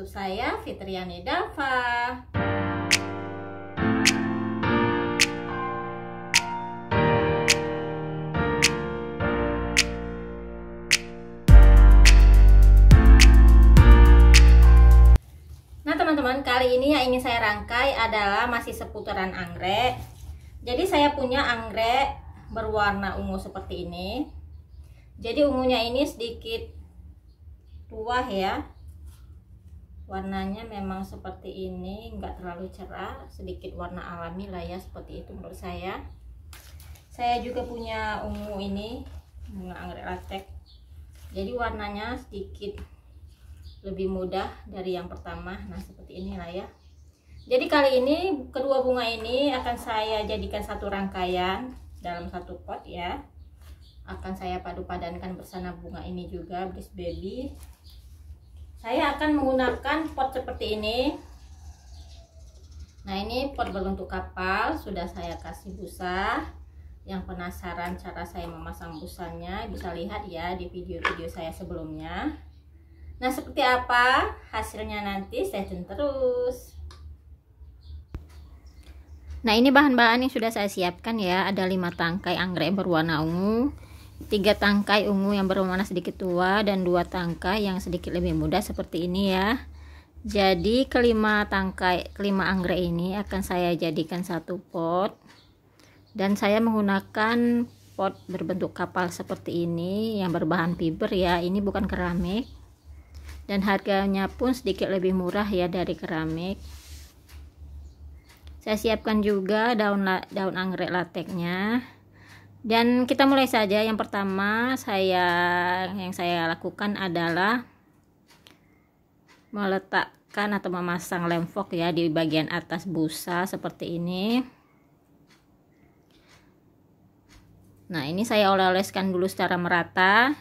YouTube saya Fitriani Dava. Nah teman-teman kali ini yang ingin saya rangkai adalah masih seputaran anggrek. Jadi saya punya anggrek berwarna ungu seperti ini. Jadi ungunya ini sedikit tuah ya Warnanya memang seperti ini Enggak terlalu cerah Sedikit warna alami lah ya seperti itu menurut saya. Saya juga punya ungu ini Bunga anggrek latek Jadi warnanya sedikit lebih mudah dari yang pertama. Nah seperti inilah ya. Jadi kali ini kedua bunga ini akan saya jadikan satu rangkaian dalam satu pot ya. Akan saya padu padankan bersama bunga ini juga Bliss Baby saya akan menggunakan pot seperti ini. Nah ini pot berbentuk kapal sudah saya kasih busa. Yang penasaran cara saya memasang busanya bisa lihat ya di video-video saya sebelumnya. Nah, seperti apa hasilnya nanti? Stay tune terus. Nah, ini bahan-bahan yang sudah saya siapkan ya. Ada 5 tangkai anggrek berwarna ungu, 3 tangkai ungu yang berwarna sedikit tua dan 2 tangkai yang sedikit lebih muda seperti ini ya. Jadi, kelima tangkai kelima anggrek ini akan saya jadikan satu pot. Dan saya menggunakan pot berbentuk kapal seperti ini yang berbahan fiber ya. Ini bukan keramik dan harganya pun sedikit lebih murah ya dari keramik saya siapkan juga daun daun anggrek lateknya dan kita mulai saja yang pertama saya yang saya lakukan adalah meletakkan atau memasang lem fok ya di bagian atas busa seperti ini nah ini saya oleskan dulu secara merata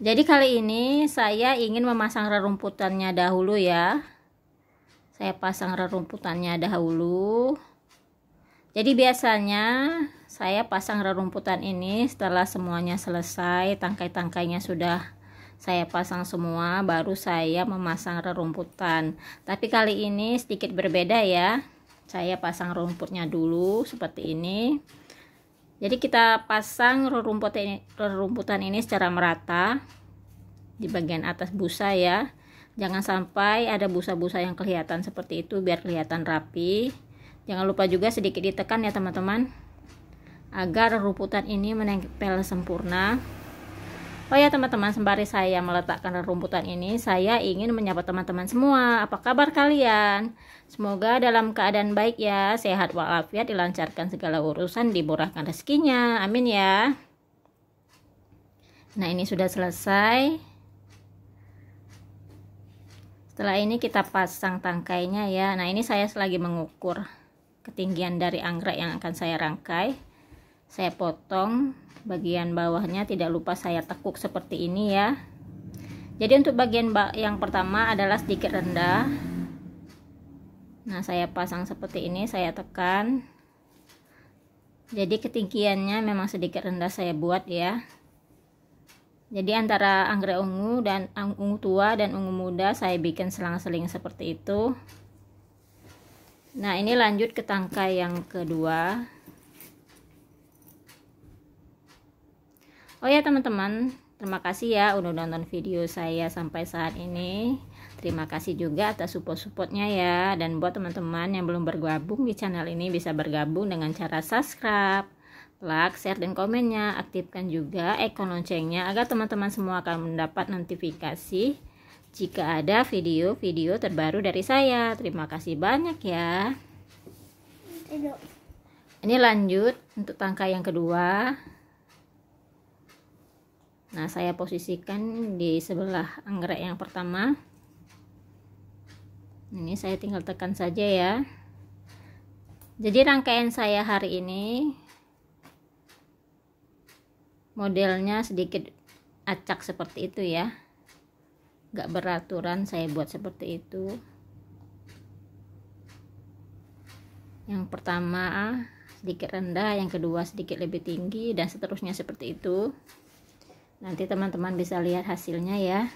jadi kali ini saya ingin memasang rerumputannya dahulu ya. Saya pasang rerumputannya dahulu. Jadi biasanya saya pasang rerumputan ini setelah semuanya selesai, tangkai-tangkainya sudah saya pasang semua, baru saya memasang rerumputan. Tapi kali ini sedikit berbeda ya. Saya pasang rumputnya dulu seperti ini jadi kita pasang rerumputan ini, secara merata di bagian atas busa ya jangan sampai ada busa-busa yang kelihatan seperti itu biar kelihatan rapi jangan lupa juga sedikit ditekan ya teman-teman agar rerumputan ini menempel sempurna Oh ya teman-teman, sembari saya meletakkan rerumputan ini, saya ingin menyapa teman-teman semua. Apa kabar kalian? Semoga dalam keadaan baik ya, sehat walafiat, dilancarkan segala urusan, dimurahkan rezekinya. Amin ya. Nah, ini sudah selesai. Setelah ini kita pasang tangkainya ya. Nah, ini saya selagi mengukur ketinggian dari anggrek yang akan saya rangkai. Saya potong bagian bawahnya tidak lupa saya tekuk seperti ini ya. Jadi untuk bagian yang pertama adalah sedikit rendah. Nah saya pasang seperti ini saya tekan. Jadi ketinggiannya memang sedikit rendah saya buat ya. Jadi antara anggrek ungu dan ungu tua dan ungu muda saya bikin selang-seling seperti itu nah ini lanjut ke tangkai yang kedua Oh ya teman-teman, terima kasih ya udah nonton video saya sampai saat ini. Terima kasih juga atas support-supportnya ya. Dan buat teman-teman yang belum bergabung di channel ini bisa bergabung dengan cara subscribe, like, share, dan komennya. Aktifkan juga ikon loncengnya agar teman-teman semua akan mendapat notifikasi jika ada video-video terbaru dari saya. Terima kasih banyak ya. Ini lanjut untuk tangkai yang kedua. Nah, saya posisikan di sebelah anggrek yang pertama. Ini saya tinggal tekan saja ya. Jadi rangkaian saya hari ini modelnya sedikit acak seperti itu ya. Gak beraturan saya buat seperti itu. Yang pertama sedikit rendah, yang kedua sedikit lebih tinggi dan seterusnya seperti itu nanti teman-teman bisa lihat hasilnya ya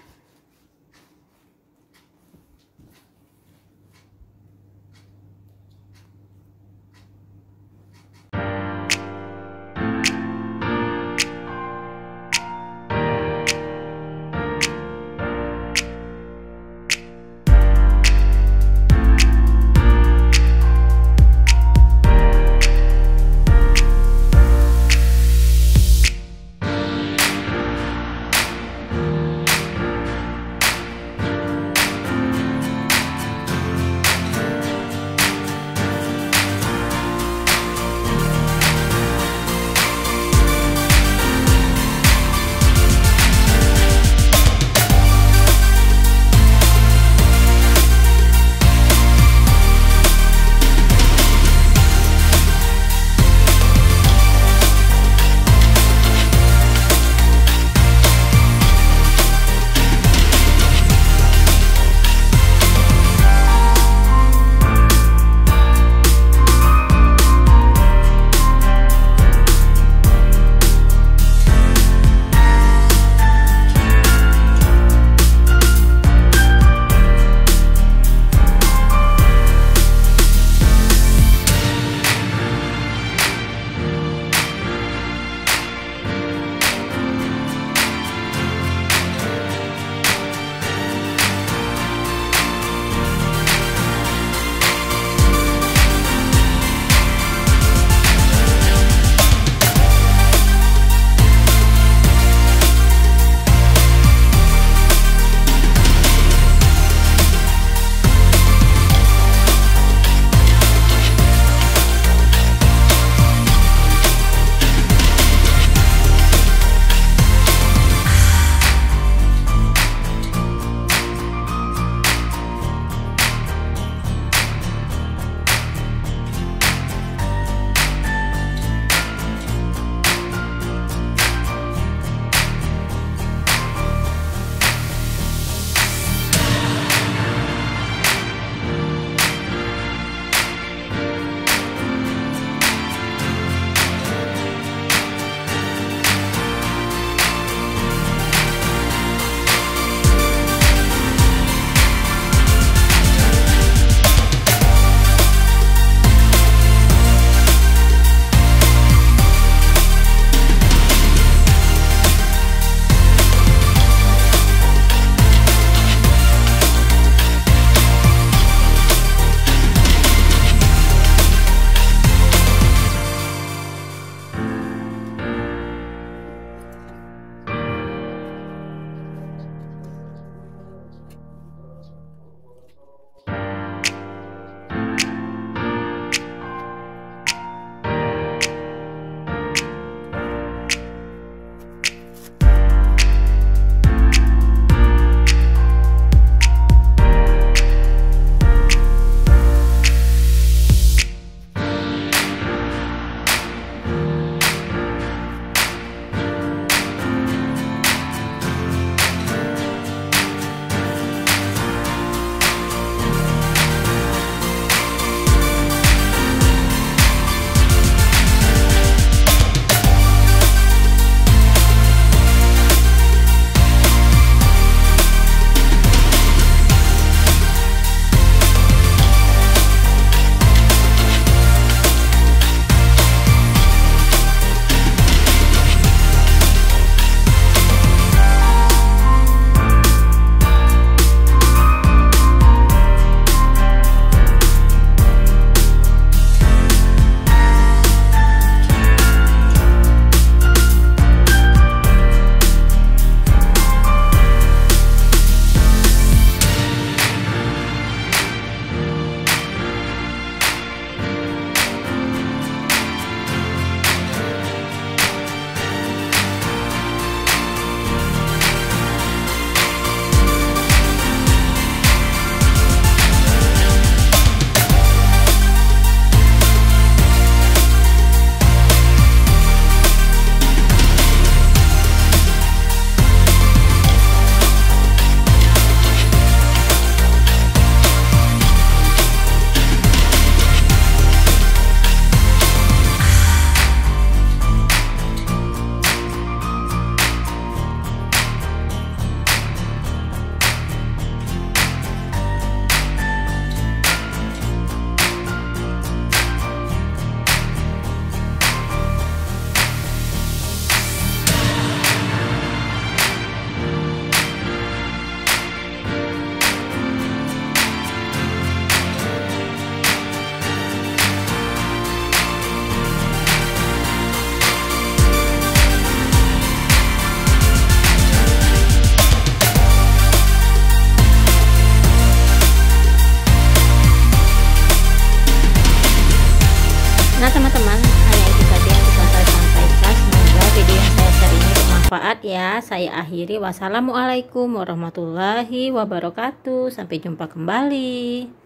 ya. Saya akhiri. Wassalamualaikum warahmatullahi wabarakatuh. Sampai jumpa kembali